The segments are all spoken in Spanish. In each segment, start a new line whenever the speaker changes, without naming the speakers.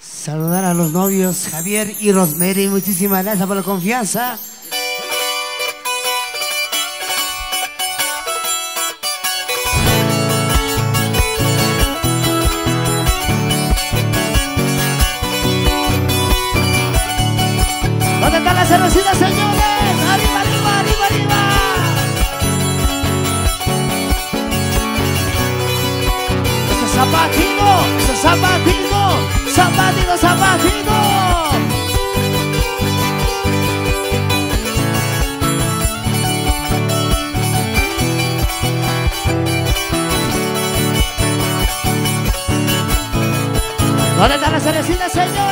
Saludar a los novios Javier y Rosemary. Muchísimas gracias por la confianza. ¿Dónde están las cervecitas, señor? se le señor.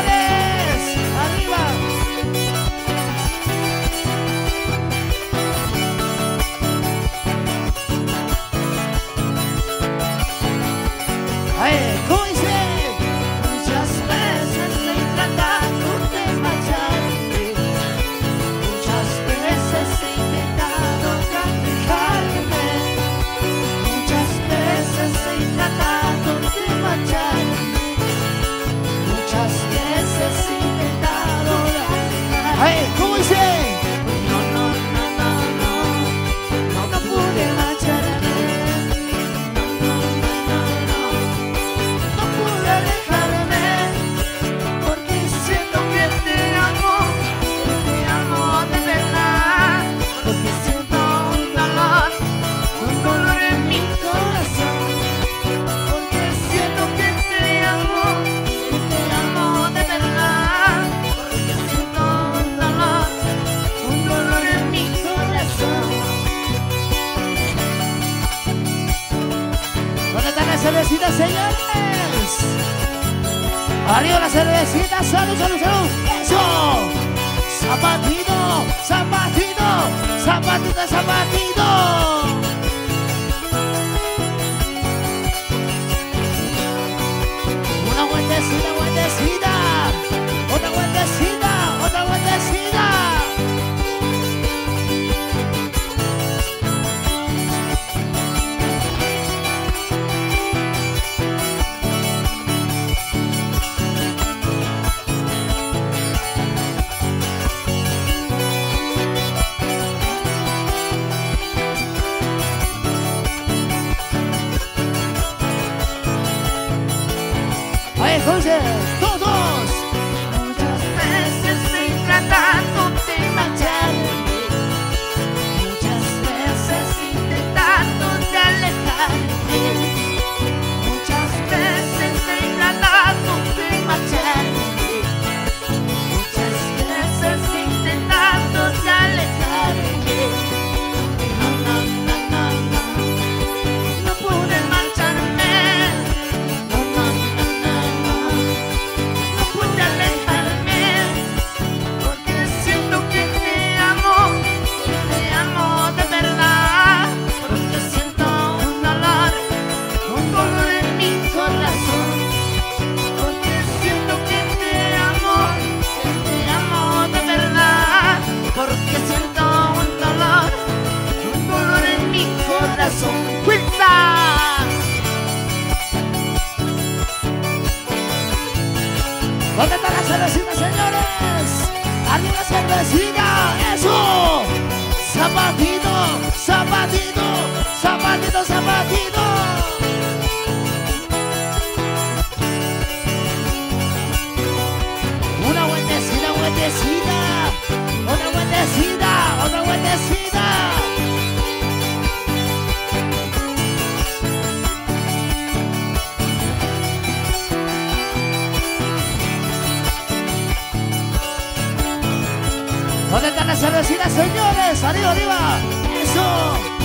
¿Dónde están las cervecitas, señores? ¡Arriba, arriba! ¡Eso!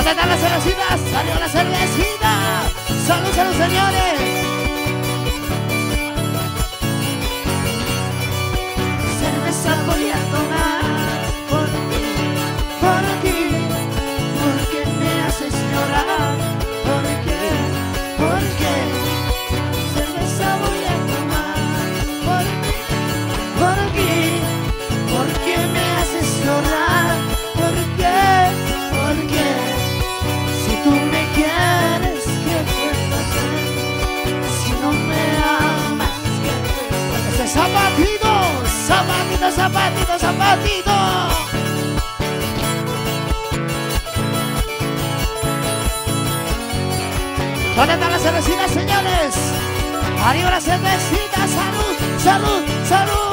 ¿Dónde están las cervecitas? ¡Arriba las cervezas! Arriba
las cervecitas, salud, salud, salud.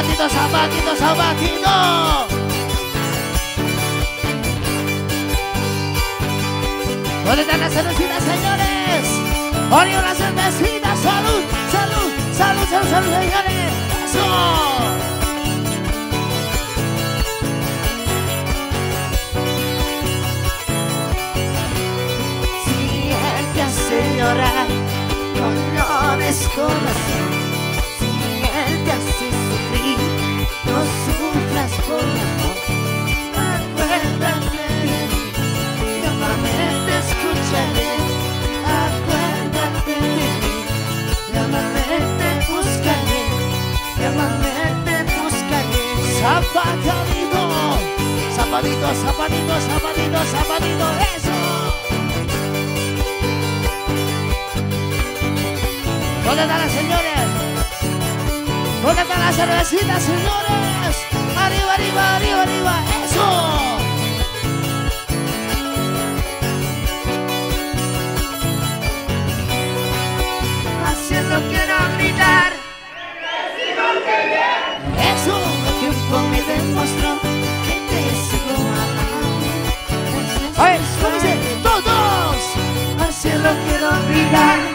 zapatito, zapatito, zapatito. ¿Dónde están las cervecitas, señores? ¡Orio las cervecitas! ¡Salud, salud, salud, salud, salud, señores! ¡Eso!
Si él te hace llorar, no lo.
zapatito, zapatito, zapatito, zapatito, eso. ¿Dónde están las señores? ¿Dónde están las cervecitas, señores? Arriba, arriba, arriba, arriba, eso.
olvidar.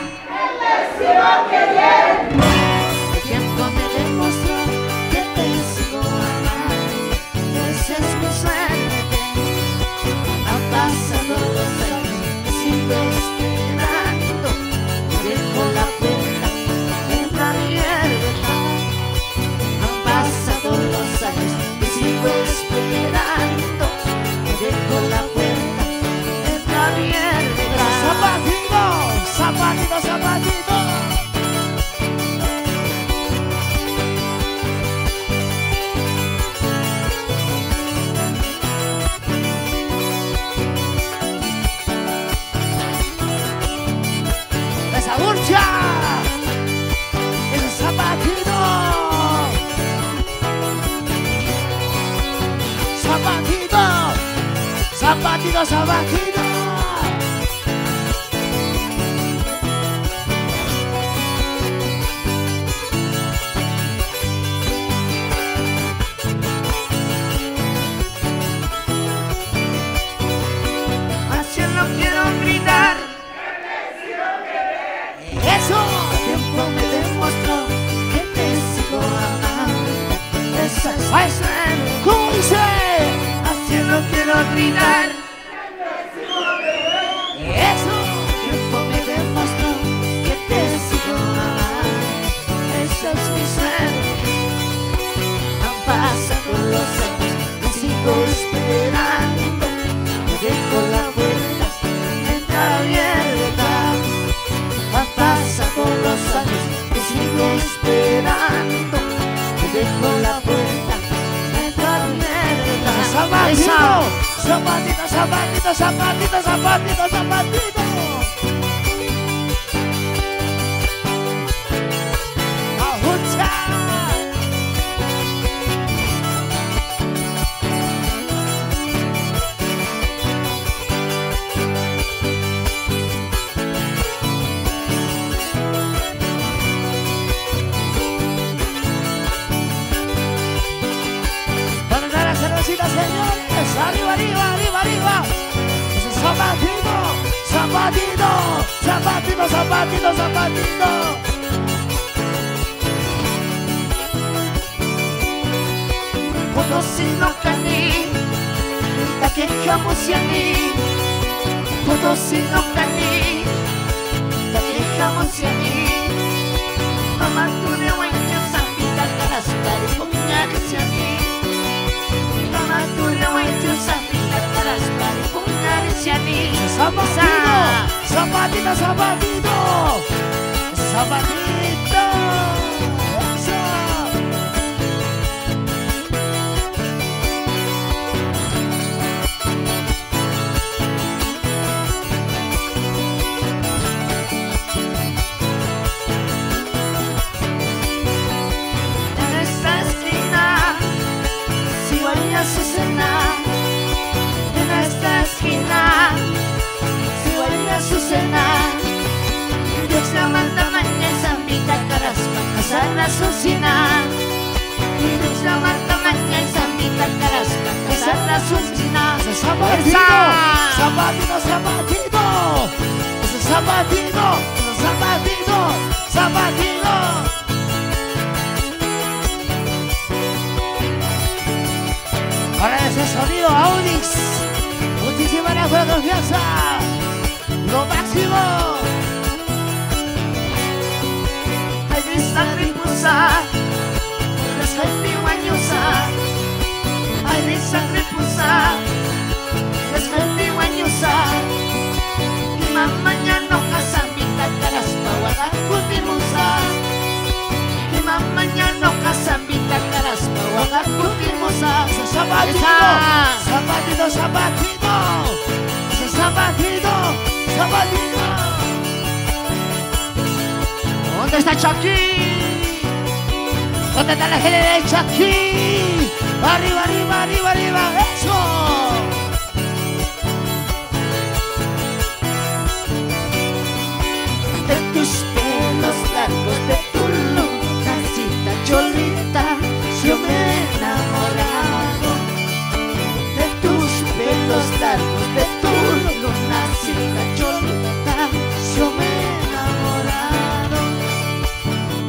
palmaditas, señores. Arriba, arriba, arriba, arriba. Ese
zapatito, zapatito, zapatito, zapatito, zapatito.
Potosino caní, takie hamusiani. Potosino caní, takie hamusiani. Mamá, tú de buen que zapita, caras, paripo, miñares y a mí. Mamá tu de huencho, sambita, caras, pari, puñales y a mí.
Zapatito, zapatito, zapatito. Zapatito. Eso.
Esquina, si voy a Azucena. Dios la manda mañana, Zambita, Caraspa, casar la Azucena. Dios la manda mañana, Zambita, Caraspa, casar la Azucena.
Ese zapatito, zapatito, zapatito. Ese zapatito, ese zapatito, zapatito. Para ese sonido Audix, muchísimas gracias por la confianza. Lo máximo.
Ay, esta riposa, la gente guañosa. Ay, esta riposa, la guañosa. Y mamá ya no casa, mi cutimusa.
Ese zapatito, zapatito, zapatito. Zapatito, zapatito.
¿Dónde está Chucky?
¿Dónde está la gente de Chucky? Arriba, arriba, arriba, arriba. Eso.
de tus pelos largos, de enamorado. De tus pelos largos, de tu lunacita cholita, yo me enamorado.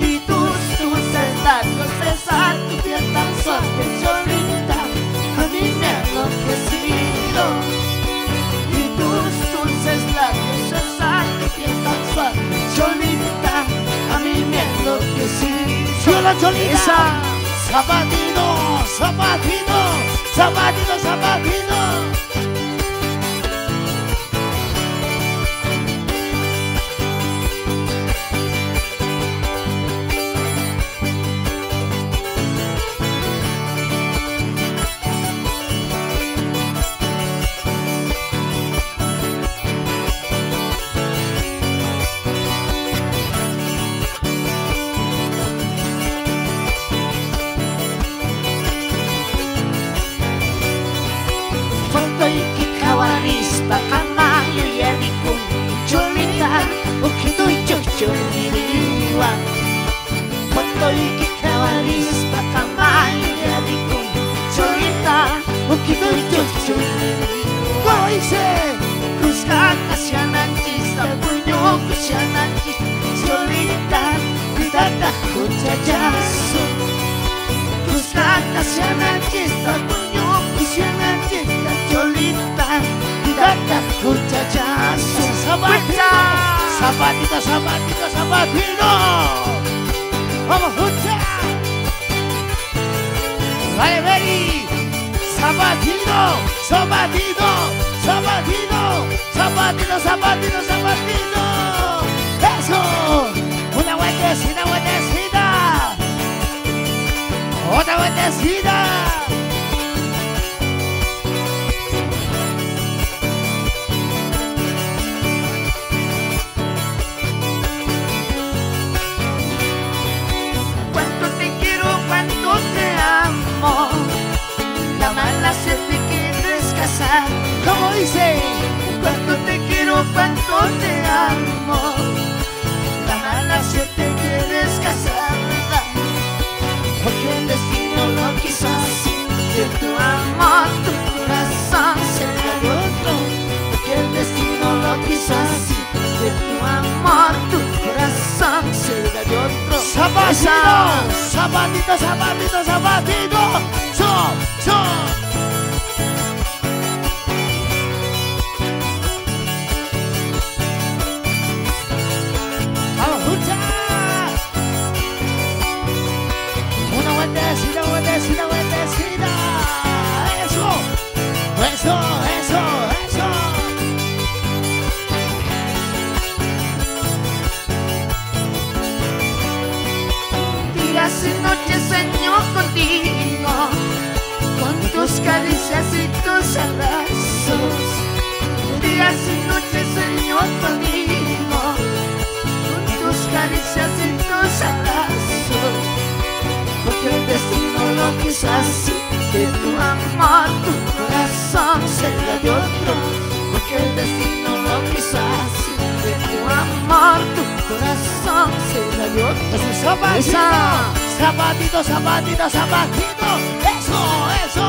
Y tus dulces labios, esa tu piel tan suave, cholita, a mí me ha y tus dulces labios, esa tu piel tan suave, cholita, a mí me
cholita. Zapatito, zapatito, zapatito, zapatito. Zapatito. Vamos, escucha. Vale, Mary. Zapatito, zapatito, zapatito, zapatito, zapatito, zapatito. Eso. Una vueltecita, vueltecita. Otra vueltecita. como dice
cuánto te quiero, cuánto te amo. La mala te quieres casarla porque el destino no quiso así que tu amor, tu corazón se ha roto porque el destino no quiso así que tu amor, tu corazón se ha roto
zapatito, zapatito, zapatito, zapatito, so, so
contigo, con tus caricias y tus abrazos. Días y noches sueño contigo, con tus caricias y tus abrazos. Porque el destino lo quiso así, que tu amor, tu corazón será de otro. Porque el destino lo quiso así, que tu amor, tu corazón será de otro.
Zapatito, zapatito, zapatito. Eso, eso.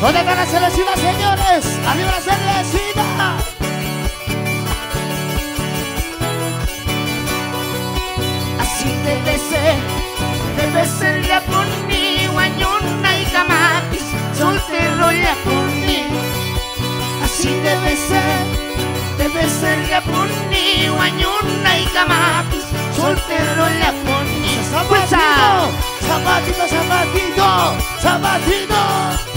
¿Dónde están las cervecitas, señores? ¡Arriba la cervecita!
Así debe ser, debe ser ya por mí, guayona y camapis, soltero por mí. Así debe ser, debe ser ya por mí, guayona y camapis, soltero por mí. Pues, ah,
Zapatito, zapatito, zapatito, zapatito.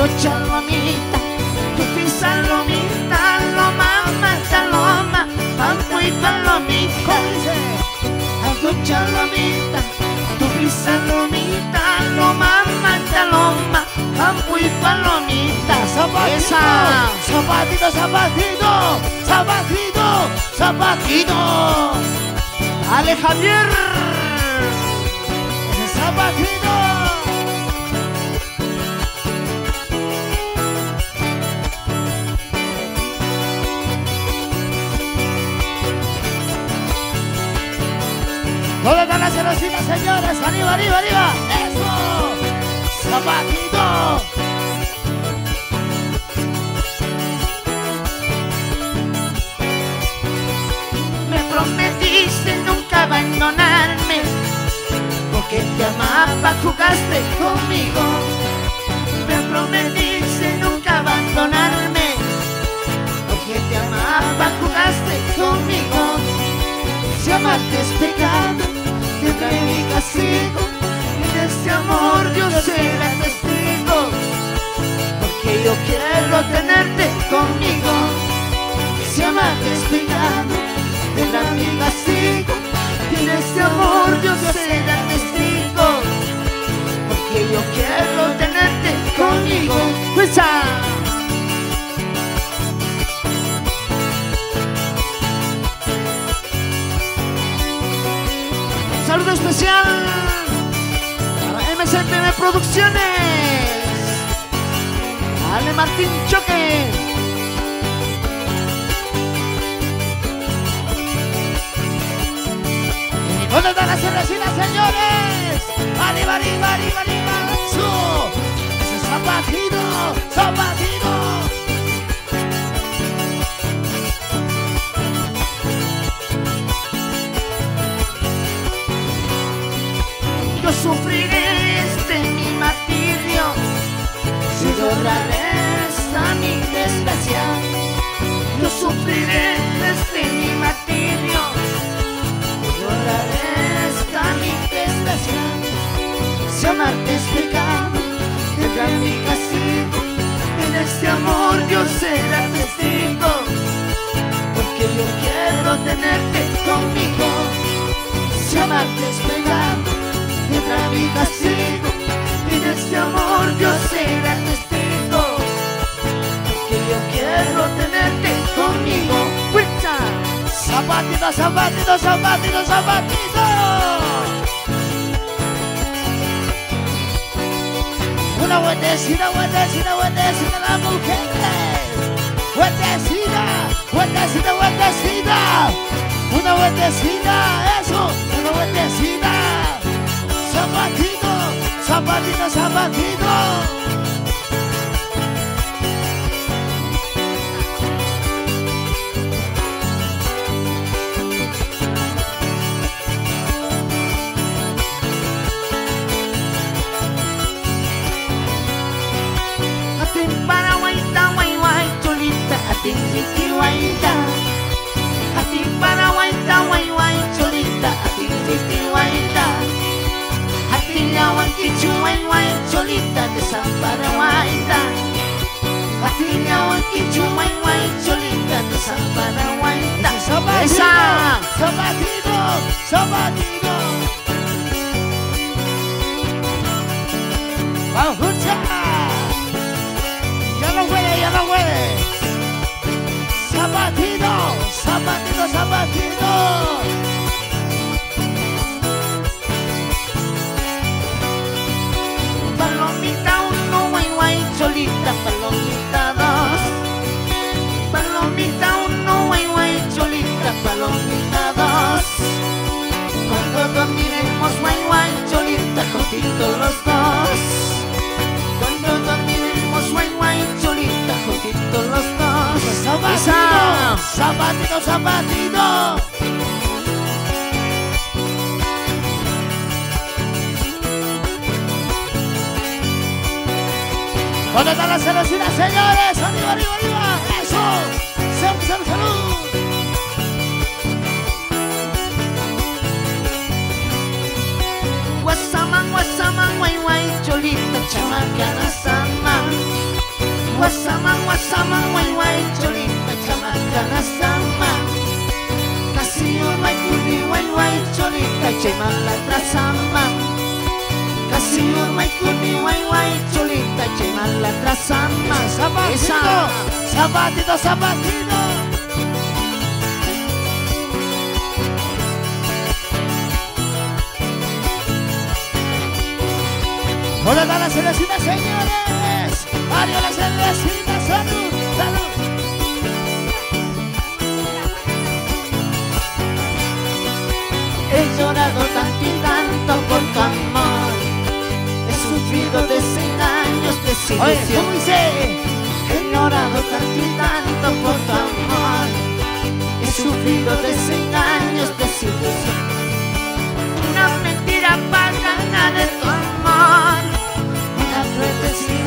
Antocha lomita, tu pisa lomita, loma, mata loma, pampo y palomita. Antocha lomita, tu pisa lomita, loma, mata loma, campo y palomita.
Zapatito, zapatito, zapatito, zapatito, zapatito.
Ale Javier.
Zapatito. ¿Dónde están las cervecitas, señores? ¡Arriba, arriba, arriba! ¡Eso! ¡Zapatito!
Me prometiste nunca abandonarme, porque te amaba, jugaste conmigo. Me prometiste nunca abandonarme. Porque te amaba, jugaste conmigo. Si amarte es pecado, tendré mi castigo. Y de este amor yo seré testigo. Porque yo quiero tenerte conmigo. Si amarte es pecado, tendrá mi castigo.
Especial para MSPM Producciones. Ale Martín Choque. ¿Dónde están las cervecitas, señores? ¡Arriba, arriba, arriba, arriba! ¡Eso! ¡Ese es ¡Zapatito!
Yo sufriré este mi martirio. Si lloraré esta mi desgracia Yo sufriré este mi martirio. Si lloraré esta mi desgracia Si amarte es pecado Tendrá mi castigo. En este amor yo seré testigo Porque yo quiero tenerte conmigo. Si amarte es pecado, mi castigo. Y de este amor yo seré testigo. Porque yo quiero tenerte conmigo.
¡Fuerza! ¡Zapatito, zapatito, zapatito, zapatito! Una vueltecita, vueltecita, vueltecita a las mujeres. Vueltecita, vueltecita, vueltecita. Una vueltecita, eso, una vueltecita. Zapatito, zapatito, zapatito.
Ating lawan kichu, way, way, cholita, desamparawaita.
Zapatito,
Esa.
zapatito, zapatito. Vamos, escucha. Ya no huele, ya no huele. Zapatito, zapatito, zapatito.
Palomita uno, guay guay, cholita, palomita dormiremos, guay guay, cholita, juntitos los dos. Cuando dormiremos, guay guay, cholita, juntitos los dos.
Zapatito,
Esa.
zapatito, zapatito. ¿Dónde están las cervecitas, señores? ¡Arriba, arriba, arriba! ¡Eso! ¡Salud, salud, salud!
Wasamang wai-wai jolita camakana samang Wasamang wasamang wai-wai jolita camakana samang Kasio mai kuni wai-wai jolita cemalata samang Kasio mai kuni wai-wai jolita cemalata
samang
Sabatito,
sabatito, sabatito ¿Dónde están las cervecitas, señores? ¡Adiós las cervecitas! ¡Salud, salud!
He llorado tanto y tanto por tu amor. He sufrido desengaños,
Oye,
desilusión.
¿cómo dice?
He llorado tanto y tanto por tu amor. He sufrido desengaños, desilusión. Una mentira pagana de tu amor.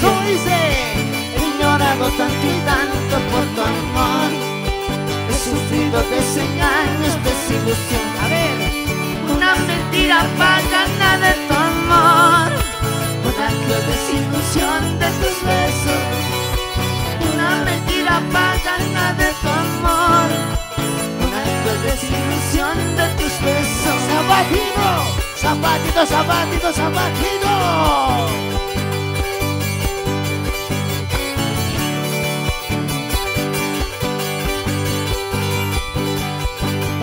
desilusión. He llorado tanto y tanto por tu amor. He sufrido desengaños, desilusión. A ver, una mentira pagana de tu amor. Una cruel desilusión de tus besos. Una mentira pagana de tu amor. Una desilusión de tus besos.
Zapatito, zapatito, zapatito, zapatito.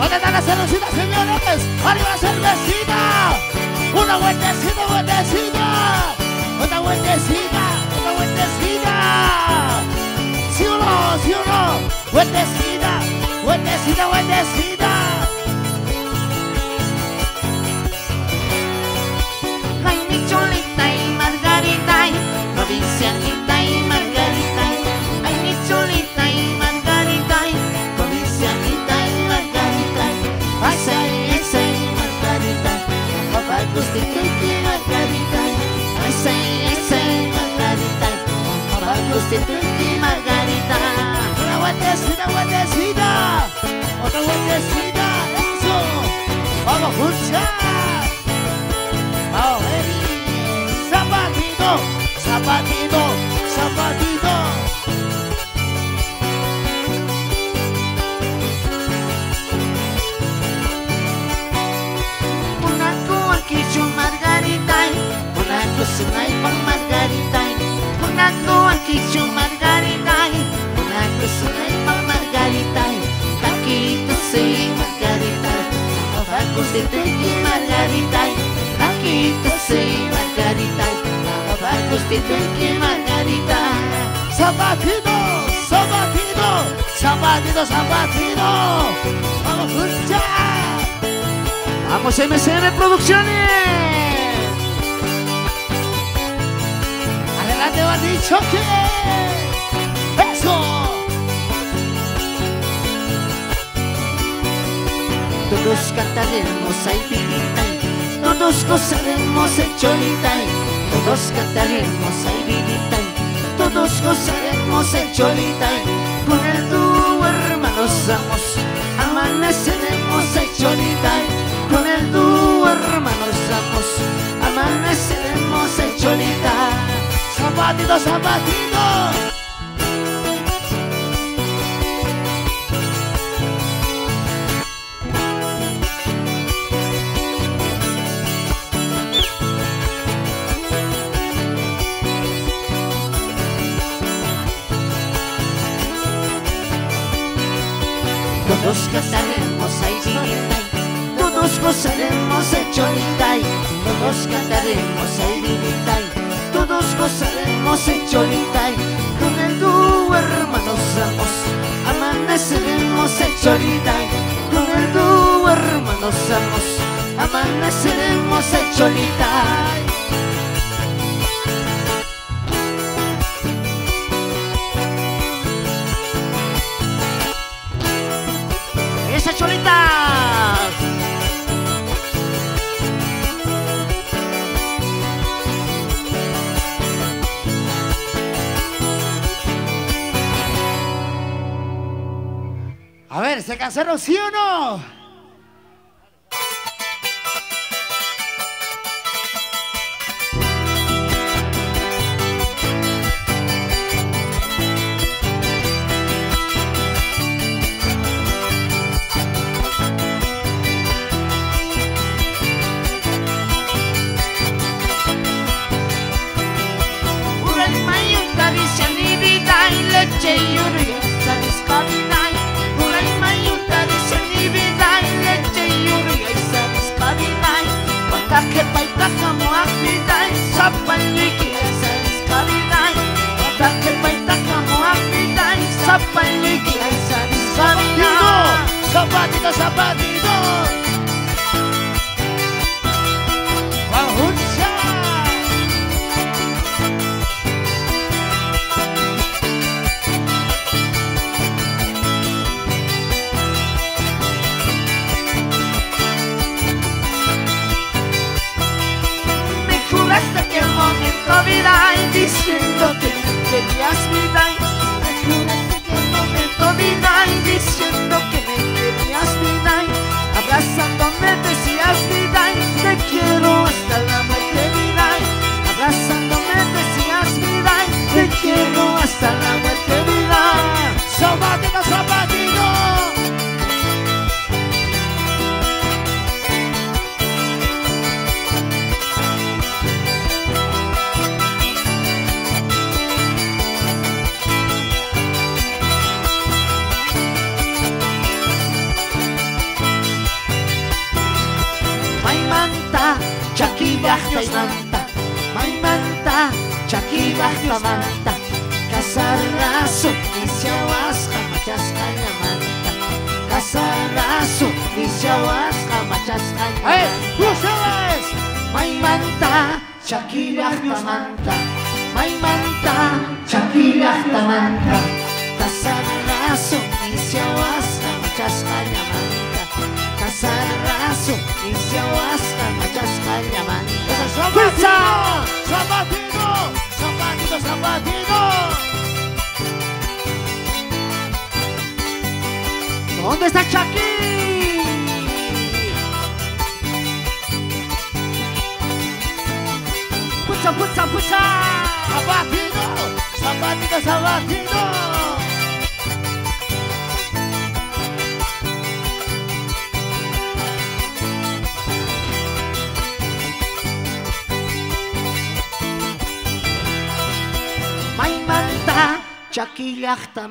¿Dónde están las cervecitas, señores? ¡Arriba la cervecita! ¡Una vueltecita, vueltecita! ¡Otra vueltecita, otra vueltecita! ¿Sí o no, sí o no? ¡Vueltecita, vueltecita, vueltecita!
Todos cantaremos ay vidita, todos gozaremos el cholita, todos cantaremos ay vidita, todos gozaremos el cholita, con el dúo hermanos amos, amaneceremos el cholita, con el dúo hermanos amos, amaneceremos el cholita.
¿Se cansaron sí o no?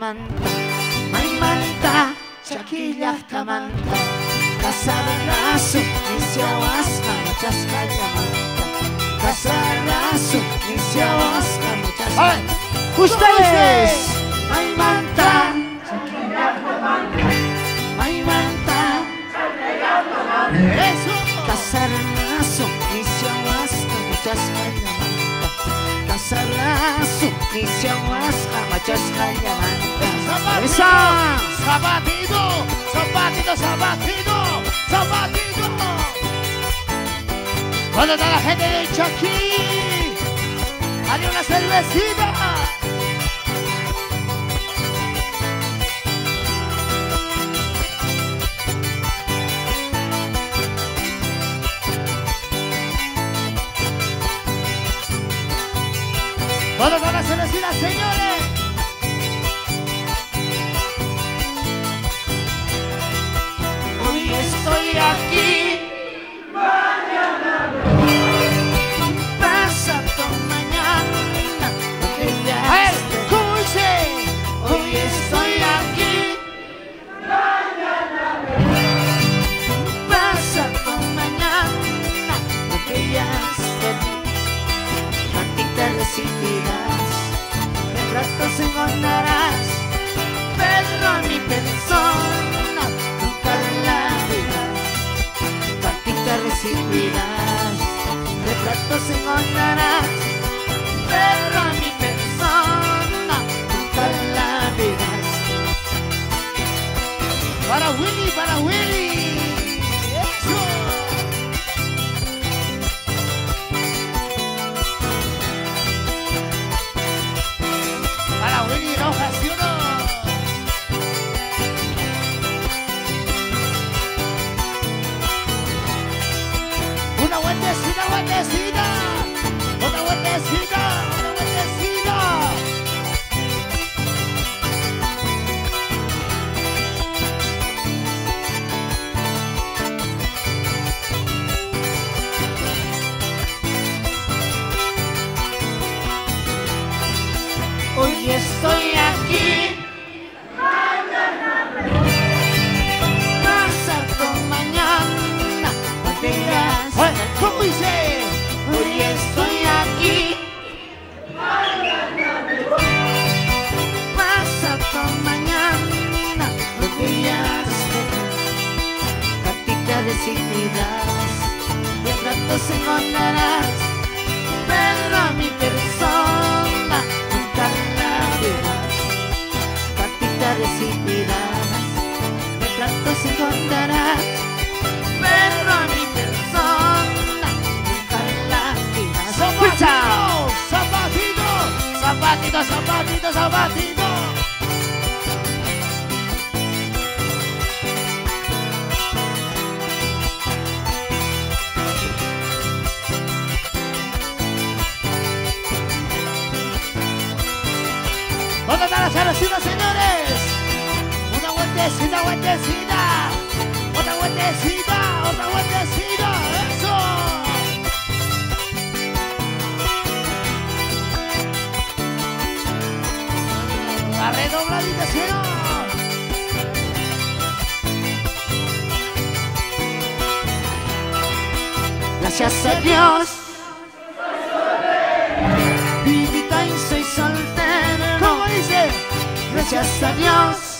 gentlemen. Zapatino, zapatino, zapatino.
¿Dónde está
la gente de Chucky? ¡Hay una cervecita! ¿Dónde está la cervecita, señores?
Nos encontrarás, pero a mi persona nunca la verás.
Para Willy, para Willy. zapatito, zapatito, zapatito. ¿Dónde están las cervecitas, señores? Una vueltecita, vueltecita. Otra vueltecita, otra vueltecita.
Gracias a Dios.
Vivita y soy soltero. ¿Cómo dice? Gracias a Dios.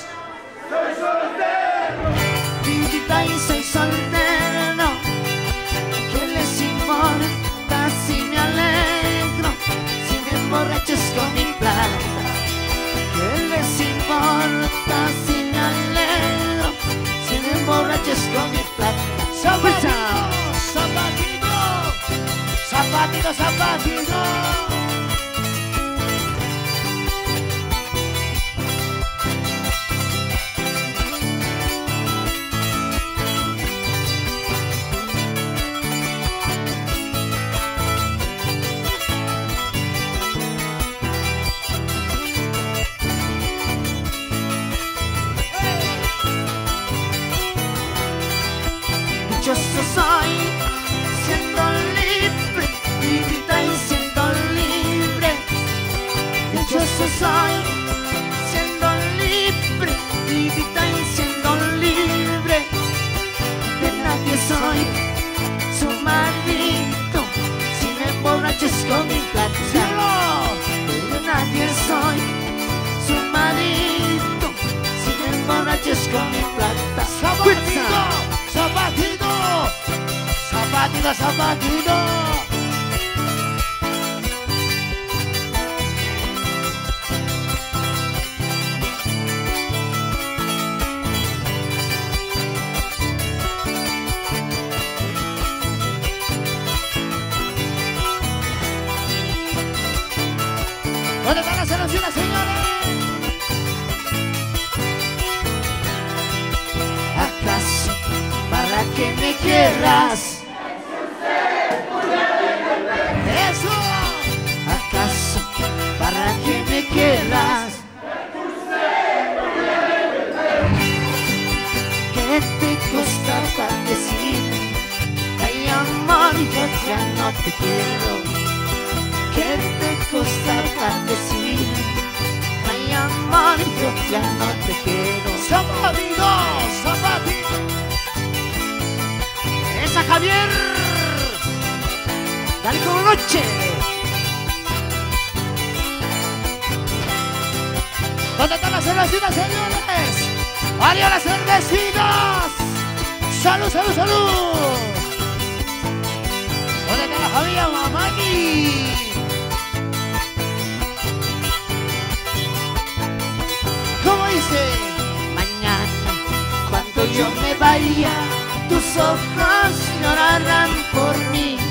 Zapatito, zapatito. ¿Dónde están las?
¿Acaso para que me quieras? Quieras? ¿Qué te costaba decir? Ay, amor, yo ya no te quiero. ¿Qué te costaba decir? Ay, amor, yo ya no te quiero.
Zapatito, zapatito.
¡Esa Javier! ¡Dale como noche!
¿Dónde están las cervecitas, señores? ¡Arriba las cervecitas! ¡Salud, salud, salud! ¿Dónde está la familia Mamani? ¿Cómo dice?
Mañana, cuando yo me vaya, tus ojos llorarán por mí.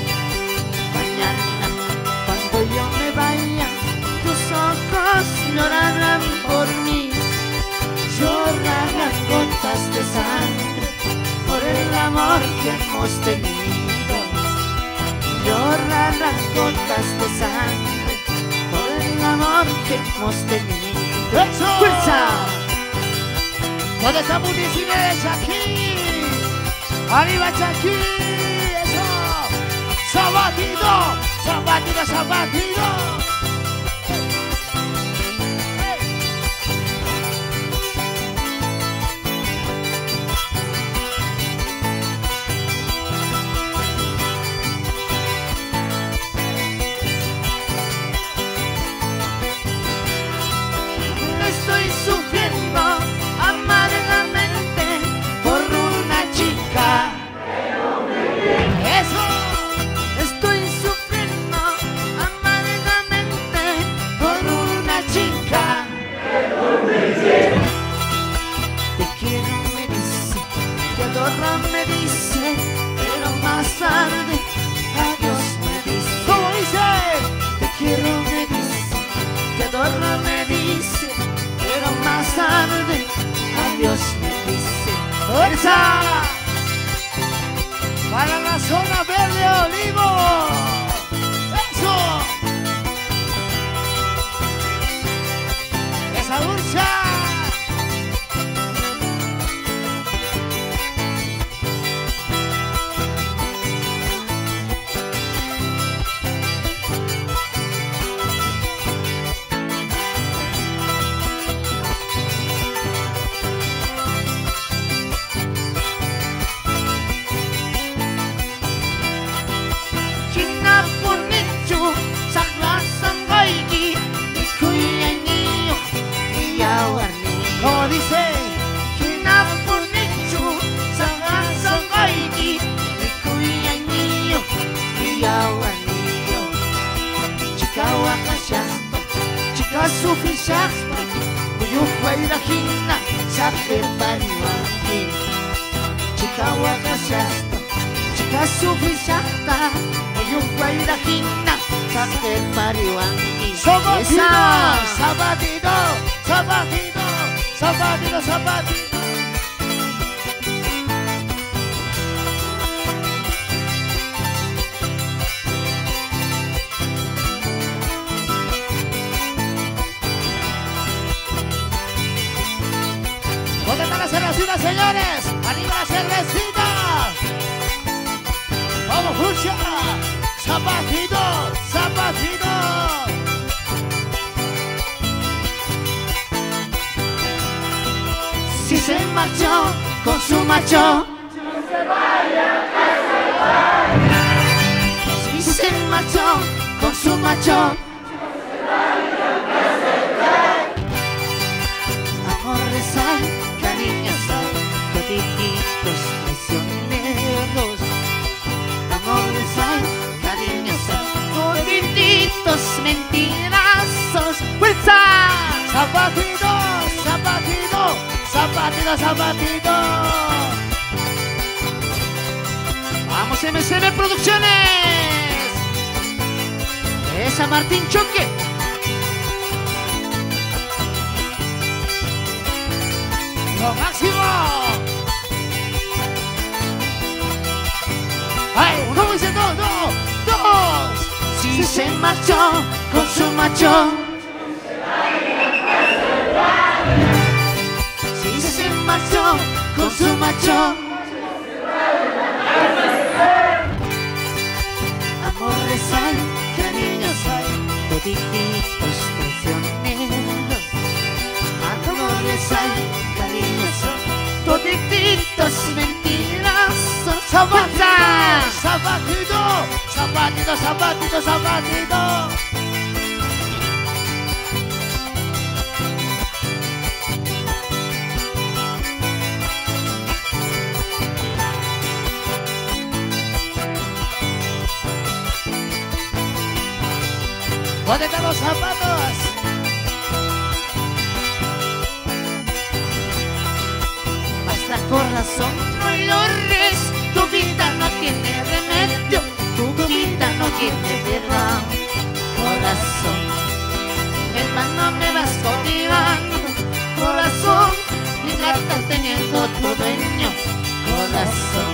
Hemos tenido. Llorarán gotas de sangre por el amor que hemos tenido.
¡Eso!
¡Fuerza!
¿Dónde está Municipio de Chaquí? ¡Arriba Chaquí! ¡Eso! ¡Zapatito! ¡Zapatito, zapatito!
Guairajina sakirpariwanki Chikawa kasasta Chika sufisata Uyuk guairajina sakirpariwanki
Sabatino,
Esa
sabatino, sabatino, sabatino, sabatino. ¿Dónde señores? ¡Arriba la cervecita! ¡Vamos, Fuchsia! ¡Zapatito! ¡Zapatito!
Si se marchó con su macho Si se marchó con su macho
¡Zapatito! ¡Zapatito! ¡Zapatito, zapatito!
Vamos MCB Producciones. Esa Martín Choque.
¡Lo máximo! ¡Ay! ¡Uno dice dos, dos! ¡Dos!
Si se marchó con su macho. Con su macho. Amores hay, cariños hay, todititos traicioneros. Amores hay, cariños hay, todititos mentirosos.
¡Zapatito!
¡Fuerza!
¡Zapatito! ¡Zapatito, zapatito, ¿Dónde están los zapatos?
Basta corazón, no llores, tu vida no tiene remedio, tu vida no tiene perdón. Corazón, en vano me vas cautivando, corazón, ingrata teniendo tu dueño. Corazón,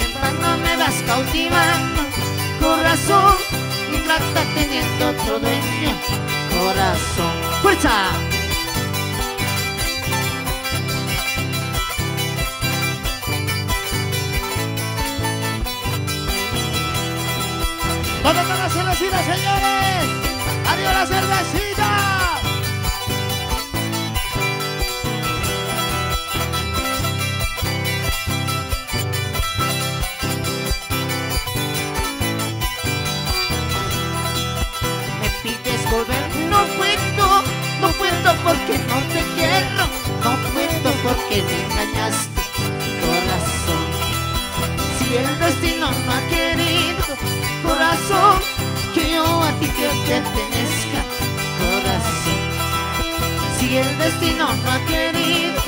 en vano me vas cautivando, corazón, ingrata teniendo tu dueño. Corazón, fuerza.
¿Dónde están las cervecitas, señores? ¡Arriba la cervecita!
Porque no te quiero, no puedo porque me engañaste, corazón. Si el destino no ha querido, corazón, que yo a ti te pertenezca, corazón. Si el destino no ha querido,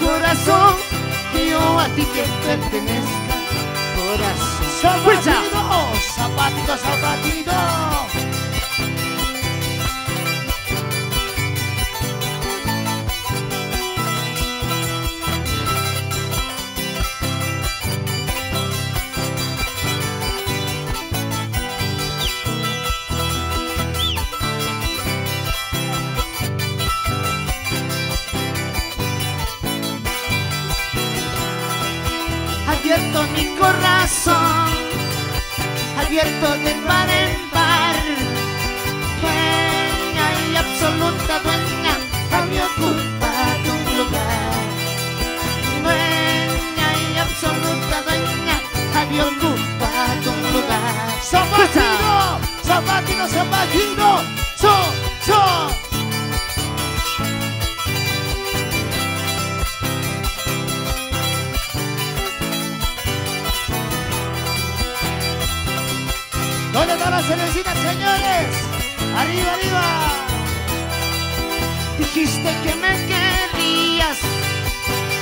corazón, que yo a ti te pertenezca, corazón.
¡Zapatito! ¡Zapatito, zapatito!
De par en par, dueña y absoluta dueña, había ocupado un lugar, dueña y absoluta dueña, había ocupado un lugar.
¡Zapatito! ¡Zapatito, zapatito!
Dijiste que me querías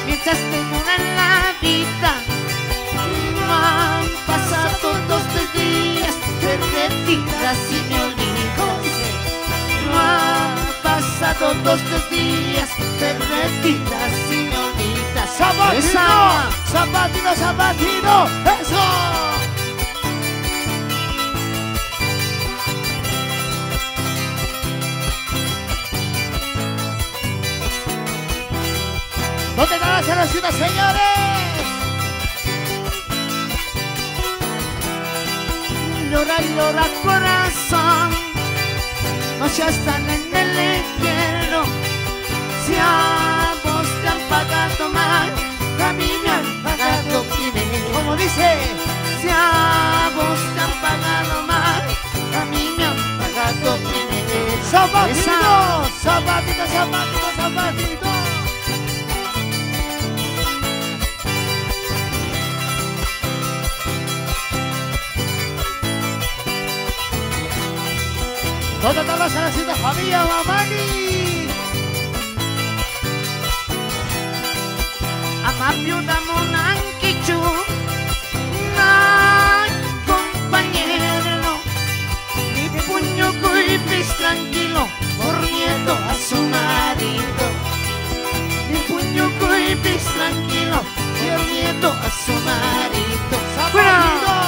mientras te dura la vida. No han pasado dos tres días, te retiras y me olvidas. No han pasado dos tres días, te retiras y me olvidas.
Zapatito,
Esa.
zapatito, zapatito, eso. ¿Dónde están las cervecitas, señores?
Llora y llora corazón, no seas tan en el infierno. Si a vos te han pagado mal, a mí me han pagado primero.
Como dice,
Si a vos te han pagado mal, a mí me han pagado primero.
zapatito, zapatito, zapatito, zapatito. ¿Dónde están las cervecitas, familia Mamani?
Ama viuda monanquichu, ay, compañero, mi puño cuipis tranquilo, durmiendo a su marido. Mi puño cuipis tranquilo, durmiendo a su marido.
¡Zapatito!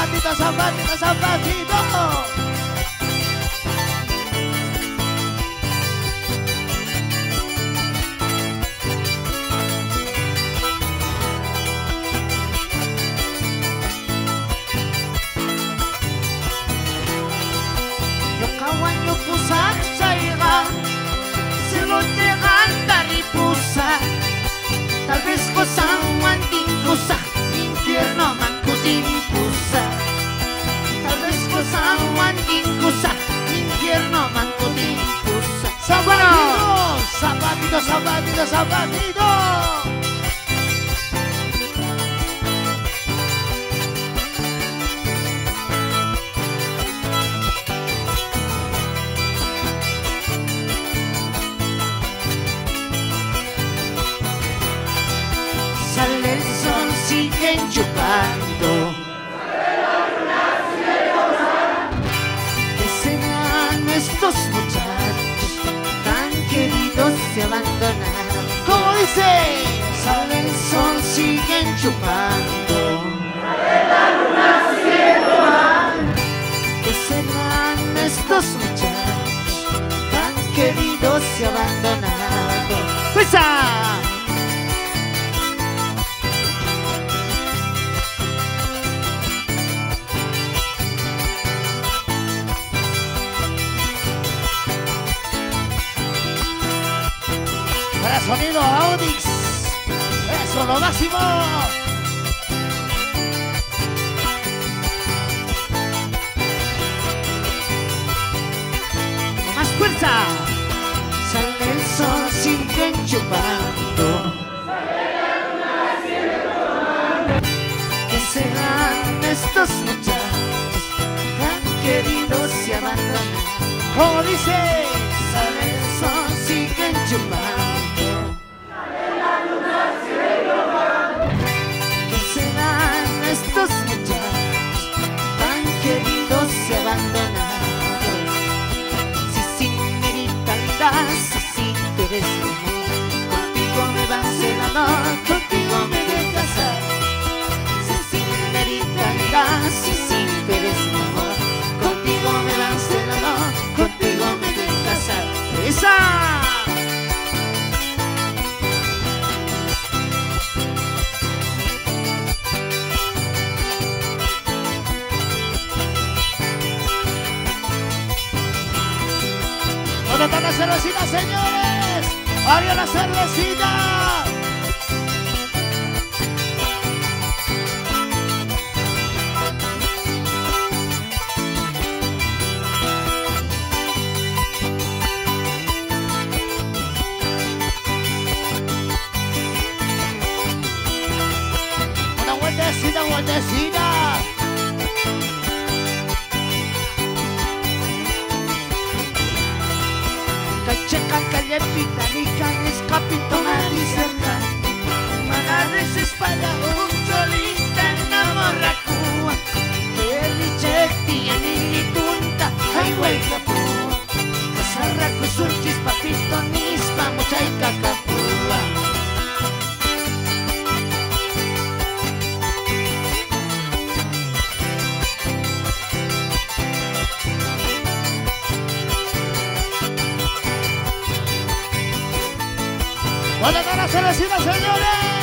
¡Zapatito! ¡Zapatito, zapatito, zapatito!
Yokawanyo pusak saiga, se lo llegan taripusa, tal vez kosan wantingusa,
zapatito, zapatito!
Sale el siguen chupando. ¿Qué serán estos muchachos queridos y abandonados? ¡Pesa!
Para sonido Audix. Eso, lo máximo.
más fuerza. El sol, siguen chupando. ¿Qué serán estos muchachos tan queridos y abandonados?
¿Cómo dice?
Sale el sol, siguen chupando.
Cervecita, señores? ¡Arriba la cervecita! Una vueltecita, vueltecita.
Kachekan kalepita Likan escapito maliserkan Manares espalda un cholita namorrakua Kelicekti anilitunta Highway kapua Kasarraku sunchis papito nispa Muchay
¿Dónde está la cervecita, señores?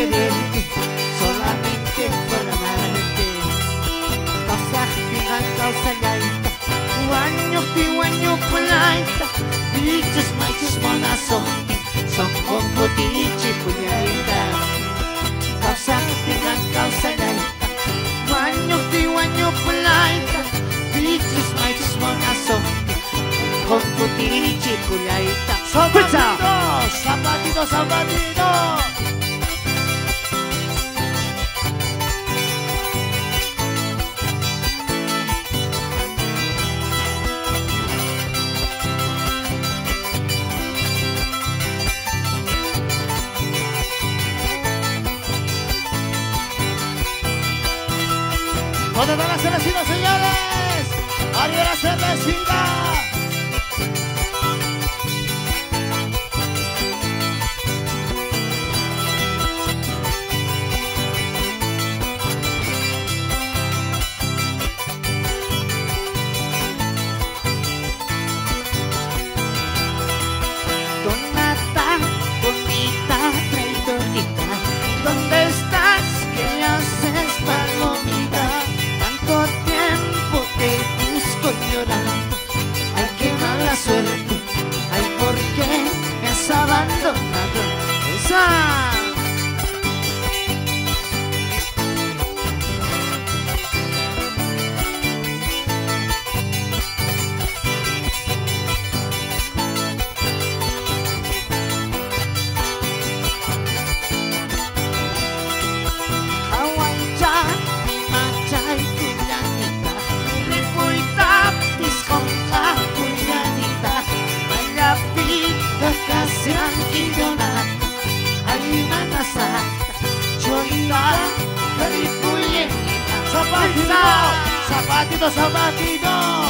quererte, solamente por amarte. Que dan causa laita, guaño que guaño bichos machos monazo, son que dan causa laita, guaño guaño bichos machos monazo, como tichi
puñaita. ¿Dónde está la cervecita, señores? ¡Arriba la! ¡Zapatito! ¡Zapatito,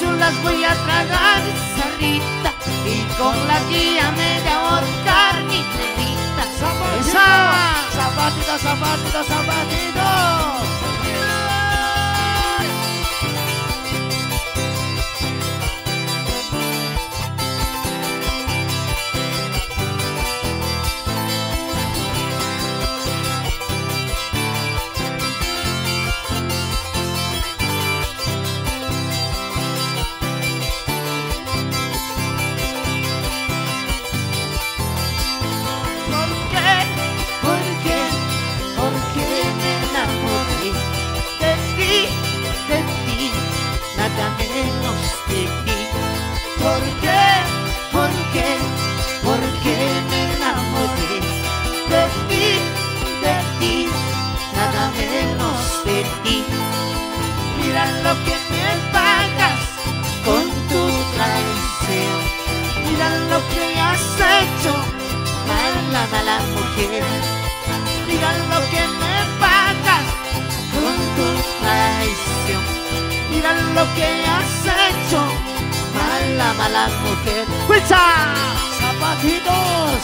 Cápsulas voy a tragar, Sarita. Y con la guía me de ahorcar, mi negrita.
Esa. Zapatito, zapatito, zapatito.
Mala, mala mujer. Mira lo que me pagas con tu traición. Mira lo que has hecho, mala, mala mujer. ¡Cuicha!
Zapatito,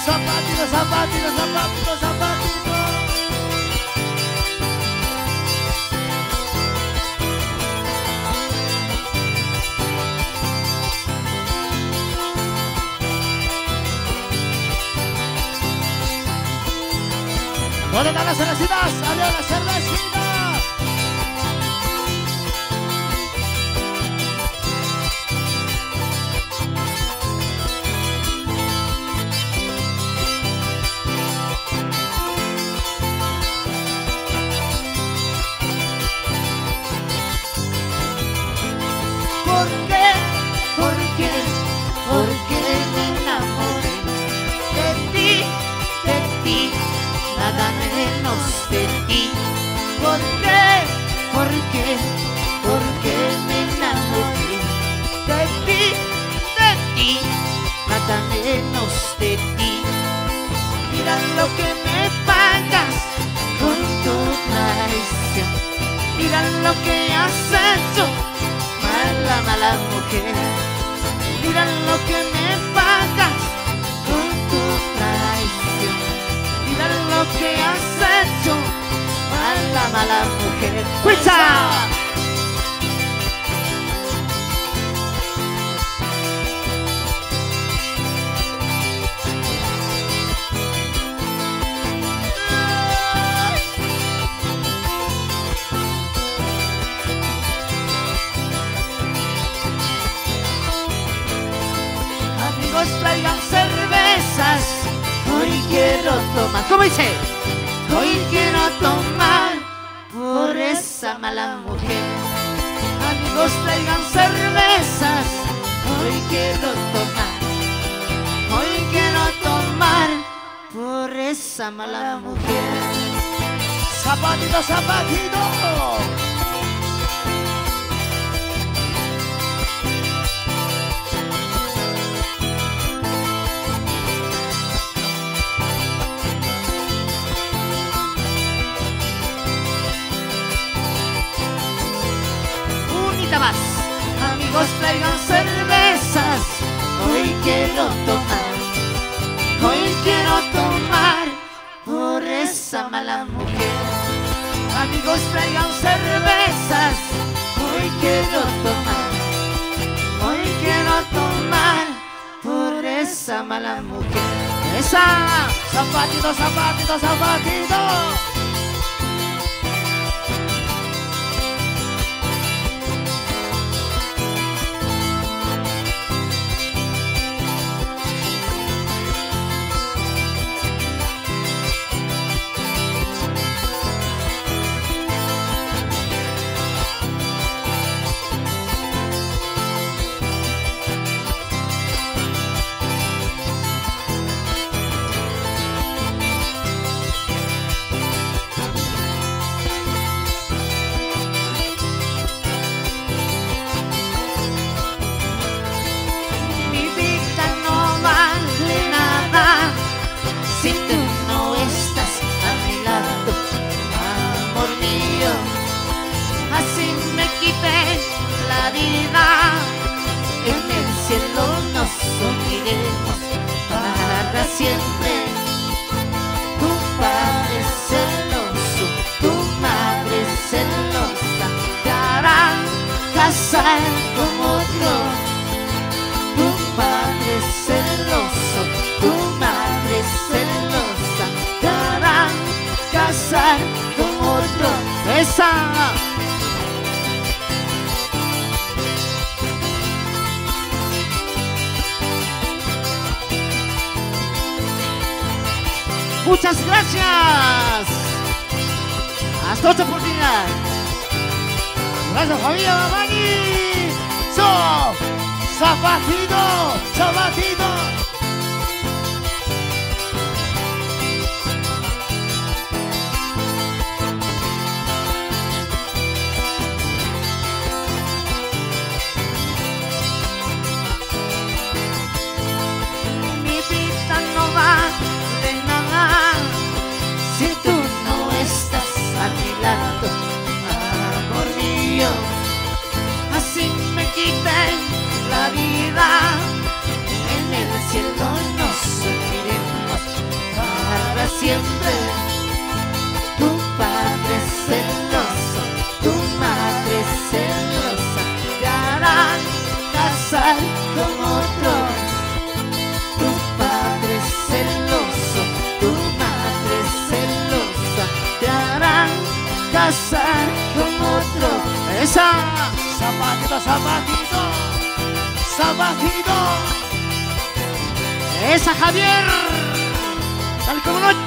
zapatito, zapatito, zapatito, zapatito. ¿Dónde están las cervecitas? ¡Adiós las cervecitas!
¿Por qué? ¿Por qué? ¿Por qué me enamoré de ti, de ti, nada de ti? ¿Por qué? ¿Por qué? ¿Por qué me enamoré de ti, de ti, nada menos de ti? Mira lo que me pagas con tu traición. Mira lo que has hecho mala, mala mujer. Mira lo que me pagas que has hecho, mala, mala mujer.
¡Cuicha!
¿Cómo dice? Hoy quiero tomar por esa mala mujer. Amigos, traigan cervezas. Hoy quiero tomar. Hoy quiero tomar por esa mala mujer.
Zapatito, zapatito.
Hoy quiero tomar. Hoy quiero tomar por esa mala mujer. Amigos, traigan cervezas. Hoy quiero tomar. Hoy quiero tomar por esa mala mujer.
Esa. Zapatito, zapatito, zapatito.
Tu padre celoso, tu madre celosa, te harán casar con otro. Tu padre celoso, tu madre celosa, te harán casar con otro.
Esa. Zapatito, zapatito. Zapatito. Esa Javier. Tal como noche.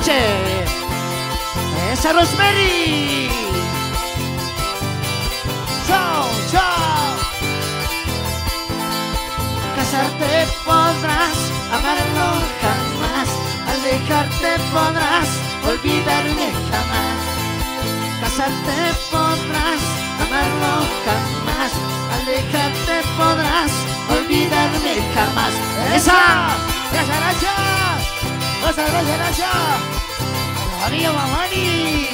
Esa Rosemary. Chao, chao.
Casarte podrás, amarlo jamás, alejarte podrás, olvidarme jamás. Casarte podrás, amarlo jamás, alejarte podrás, olvidarme jamás.
Esa. Gracias, gracias. Gracias, gracias, gracias. María Mamani.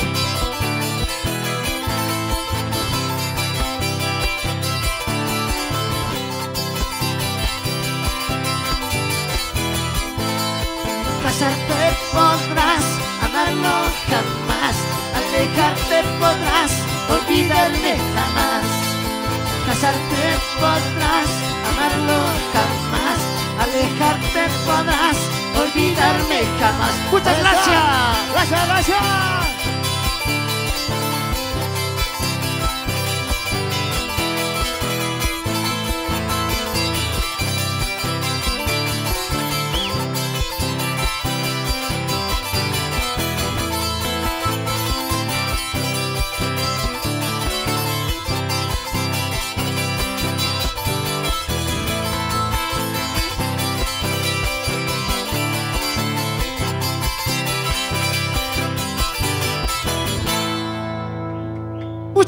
Casarte podrás, amarlo jamás, alejarte podrás, olvidarme jamás. Casarte podrás, amarlo jamás, alejarte podrás, olvidarme jamás.
Muchas gracias. Gracias, gracias.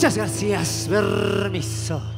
Muchas gracias. Permiso.